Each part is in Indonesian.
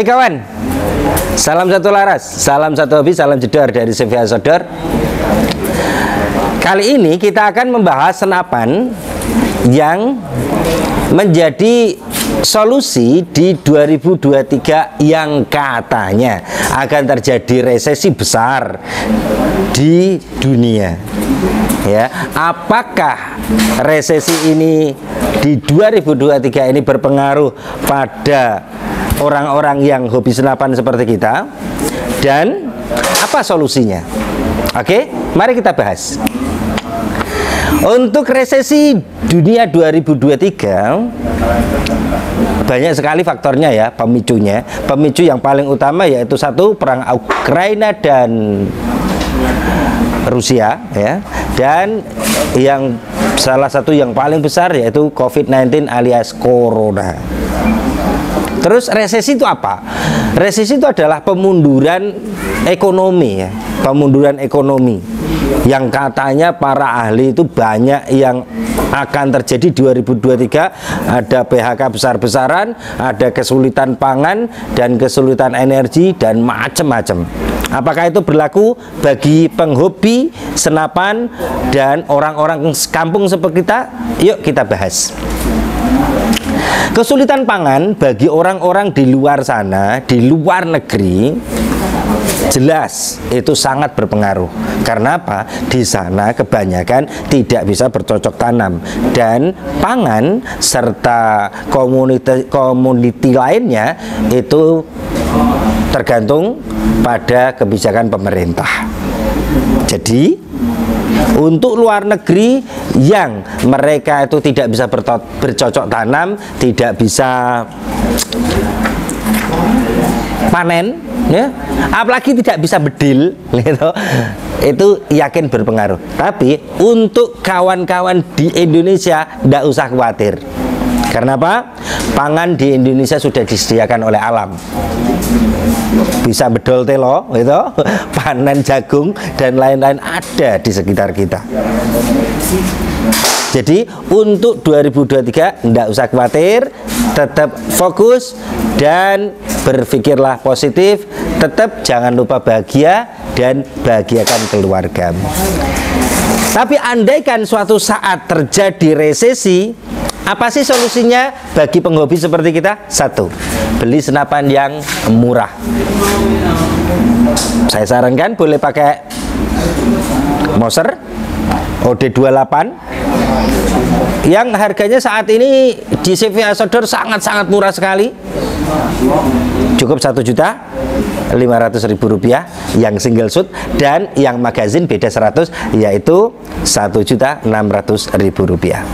Baik kawan, salam satu laras, salam satu hobi, salam jedor dari CV Sodor. Kali ini kita akan membahas senapan yang menjadi solusi di 2023 yang katanya akan terjadi resesi besar di dunia. Ya, apakah resesi ini di 2023 ini berpengaruh pada orang-orang yang hobi senapan seperti kita dan apa solusinya? Oke, mari kita bahas. Untuk resesi dunia 2023 banyak sekali faktornya ya pemicunya. Pemicu yang paling utama yaitu satu perang Ukraina dan Rusia ya. Dan yang salah satu yang paling besar yaitu COVID-19 alias corona. Terus resesi itu apa? Resesi itu adalah pemunduran ekonomi ya, pemunduran ekonomi yang katanya para ahli itu banyak yang akan terjadi 2023 ada PHK besar-besaran, ada kesulitan pangan dan kesulitan energi dan macam-macam. Apakah itu berlaku bagi penghobi senapan dan orang-orang kampung seperti kita? Yuk kita bahas. Kesulitan pangan bagi orang-orang di luar sana, di luar negeri, jelas itu sangat berpengaruh. Karena apa? Di sana kebanyakan tidak bisa bercocok tanam dan pangan serta komuniti komuniti lainnya itu tergantung pada kebijakan pemerintah. Jadi untuk luar negeri yang mereka itu tidak bisa bercocok tanam, tidak bisa panen, ya, apalagi tidak bisa bedil, gitu, itu yakin berpengaruh. Tapi untuk kawan-kawan di Indonesia, tidak usah khawatir. Karena apa? Pangan di Indonesia sudah disediakan oleh alam. Bisa bedol telo itu panen jagung dan lain-lain ada di sekitar kita. Jadi untuk 2023 tidak usah khawatir tetap fokus dan berpikirlah positif tetap jangan lupa bahagia dan bahagiakan keluarga. Tapi andaikan suatu saat terjadi resesi apa sih solusinya bagi penghobi seperti kita? Satu, beli senapan yang murah. Saya sarankan boleh pakai Moser OD28 yang harganya saat ini di CV Asodor sangat-sangat murah sekali cukup satu juta 500 ribu rupiah yang single shoot dan yang magazin beda 100 yaitu satu juta 600 ribu rupiah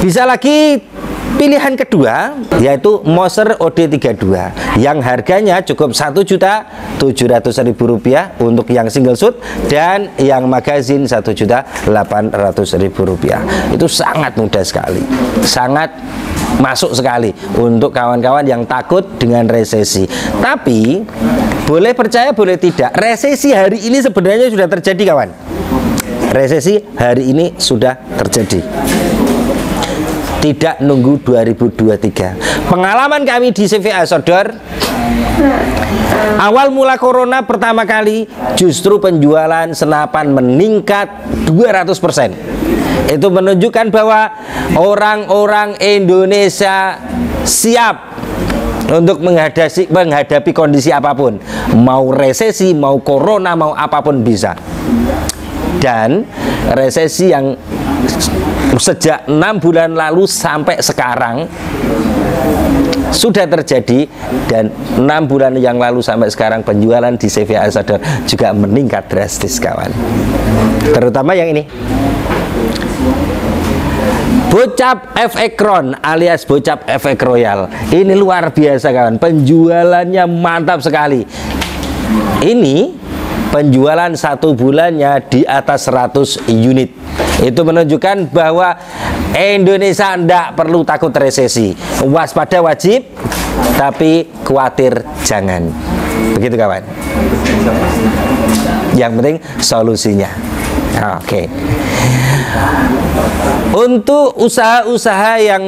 bisa lagi pilihan kedua yaitu Moser OD32 yang harganya cukup satu juta 700 ribu rupiah untuk yang single shoot dan yang magazin satu juta 800 ribu rupiah. Itu sangat mudah sekali sangat masuk sekali untuk kawan-kawan yang takut dengan resesi. Tapi boleh percaya boleh tidak resesi hari ini sebenarnya sudah terjadi kawan. Resesi hari ini sudah terjadi tidak nunggu 2023 pengalaman kami di CVA Sodor awal mula corona pertama kali justru penjualan senapan meningkat 200% itu menunjukkan bahwa orang-orang Indonesia siap untuk menghadapi, menghadapi kondisi apa pun. Mau resesi, mau corona, mau apa pun bisa. Dan resesi yang sejak enam bulan lalu sampai sekarang sudah terjadi dan enam bulan yang lalu sampai sekarang penjualan di CVA Sadar juga meningkat drastis kawan. Terutama yang ini. Bocap F-Ekron alias Bocap Efek Royal. Ini luar biasa kawan. Penjualannya mantap sekali. Ini penjualan satu bulannya di atas 100 unit. Itu menunjukkan bahwa Indonesia tidak perlu takut resesi. Waspada wajib tapi khawatir jangan. Begitu kawan. Yang penting solusinya. Oke. Okay. untuk usaha-usaha yang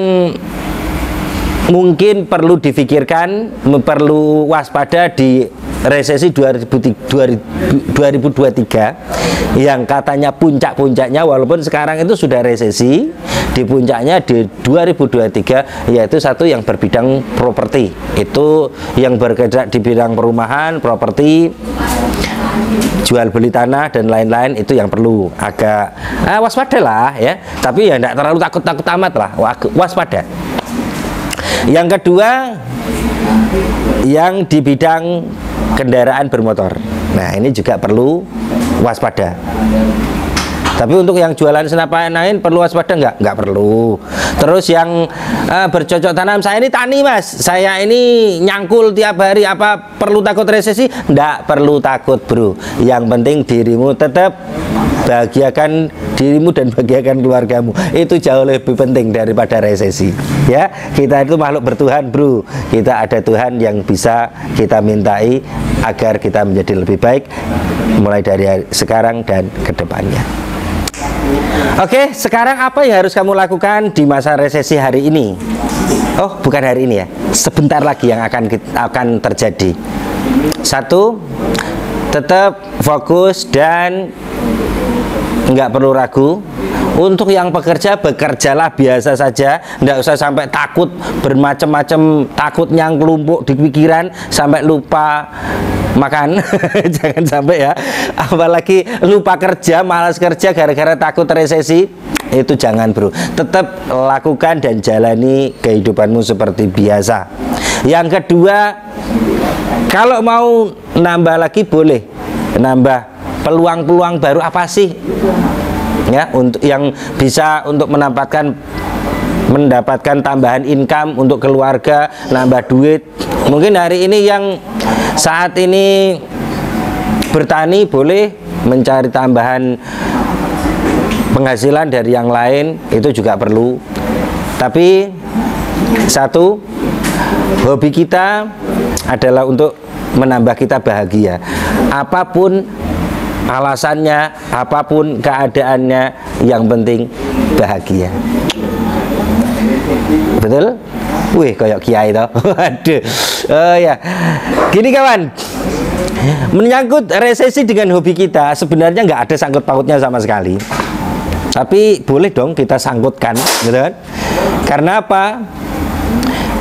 mungkin perlu difikirkan, perlu waspada di resesi 2023 yang katanya puncak-puncaknya walaupun sekarang itu sudah resesi di puncaknya di 2023 yaitu satu yang berbidang properti. Itu yang bergerak di bidang perumahan properti jual beli tanah dan lain-lain itu yang perlu. Agak ah, waspada lah ya. Tapi ya tidak terlalu takut-takut amat lah. Waspada. Yang kedua yang di bidang kendaraan bermotor. Nah, ini juga perlu waspada. Tapi untuk yang jualan senapan lain perlu waspada nggak? Nggak perlu. Terus yang uh, bercocok tanam, saya ini tani mas, saya ini nyangkul tiap hari, apa perlu takut resesi? Nggak perlu takut bro. Yang penting dirimu tetap bahagiakan dirimu dan bahagiakan keluargamu itu jauh lebih penting daripada resesi ya kita itu makhluk bertuhan bro kita ada Tuhan yang bisa kita mintai agar kita menjadi lebih baik mulai dari sekarang dan ke depannya Oke, sekarang apa yang harus kamu lakukan di masa resesi hari ini? Oh, bukan hari ini ya. Sebentar lagi yang akan akan terjadi. Satu, tetap fokus dan nggak perlu ragu untuk yang pekerja bekerjalah biasa saja. Nggak usah sampai takut bermacam-macam takut yang kelumpuk di pikiran sampai lupa makan. Jangan sampai ya. Apalagi lupa kerja malas kerja gara-gara takut resesi itu jangan bro. Tetap lakukan dan jalani kehidupanmu seperti biasa. Yang kedua kalau mau nambah lagi boleh. Nambah peluang-peluang baru apa sih ya untuk yang bisa untuk mendapatkan mendapatkan tambahan income untuk keluarga nambah duit. Mungkin hari ini yang saat ini bertani boleh mencari tambahan penghasilan dari yang lain itu juga perlu. Tapi satu hobi kita adalah untuk menambah kita bahagia. Apa pun alasannya apa pun keadaannya yang penting bahagia. Betul? Wih kayak kiai toh. Waduh. Oh ya. Gini kawan. Menyangkut resesi dengan hobi kita sebenarnya nggak ada sangkut pautnya sama sekali. Tapi boleh dong kita sangkutkan gitu kan? Karena apa?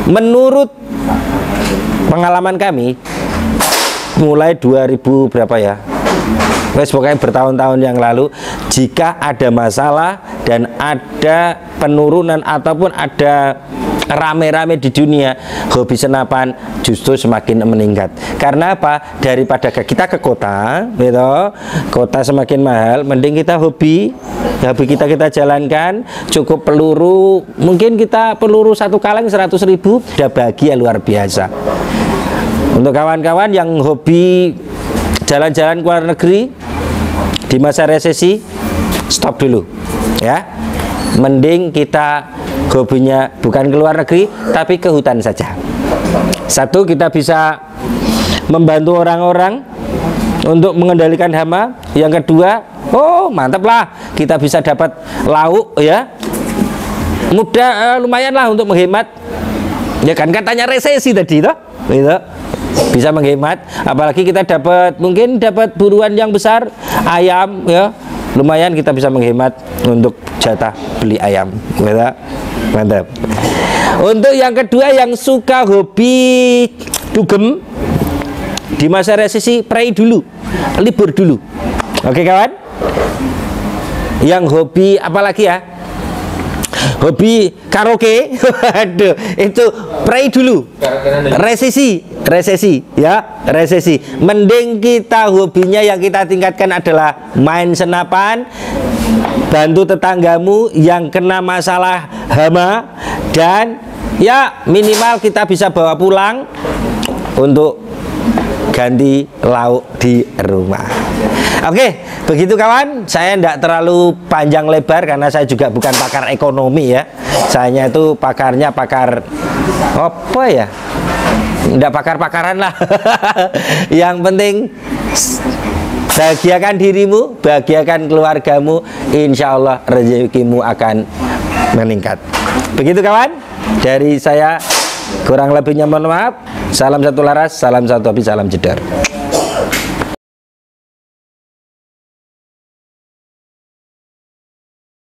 Menurut pengalaman kami mulai 2000 berapa ya Wes pokoknya bertahun-tahun yang lalu jika ada masalah dan ada penurunan ataupun ada rame-rame di dunia hobi senapan justru semakin meningkat. Karena apa? Daripada kita ke kota gitu kota semakin mahal mending kita hobi hobi kita kita jalankan cukup peluru mungkin kita peluru satu kaleng 100 ribu udah bahagia luar biasa. Untuk kawan-kawan yang hobi jalan-jalan ke luar negeri di masa resesi stop dulu ya. Mending kita hobinya bukan ke luar negeri tapi ke hutan saja. Satu kita bisa membantu orang-orang untuk mengendalikan hama. Yang kedua oh mantap lah kita bisa dapat lauk ya. Mudah uh, lumayan lah untuk menghemat. Ya kan katanya resesi tadi toh. Gitu bisa menghemat apalagi kita dapat mungkin dapat buruan yang besar ayam ya. Lumayan kita bisa menghemat untuk jatah beli ayam. Kita mantap. Untuk yang kedua yang suka hobi dugem di masa resesi pray dulu libur dulu. Oke kawan? Yang hobi apalagi ya? Hobi karaoke? Waduh itu pray dulu. Resesi resesi ya resesi mending kita hobinya yang kita tingkatkan adalah main senapan bantu tetanggamu yang kena masalah hama dan ya minimal kita bisa bawa pulang untuk ganti lauk di rumah. Oke, begitu kawan. Saya tidak terlalu panjang lebar karena saya juga bukan pakar ekonomi ya. Saya itu pakarnya pakar apa ya? Tidak pakar-pakaran lah. Yang penting bahagiakan dirimu, bahagiakan keluargamu, insya Allah rezekimu akan meningkat. Begitu kawan, dari saya Kurang lebihnya mohon maaf. Salam satu laras, salam satu hobi, salam jedar.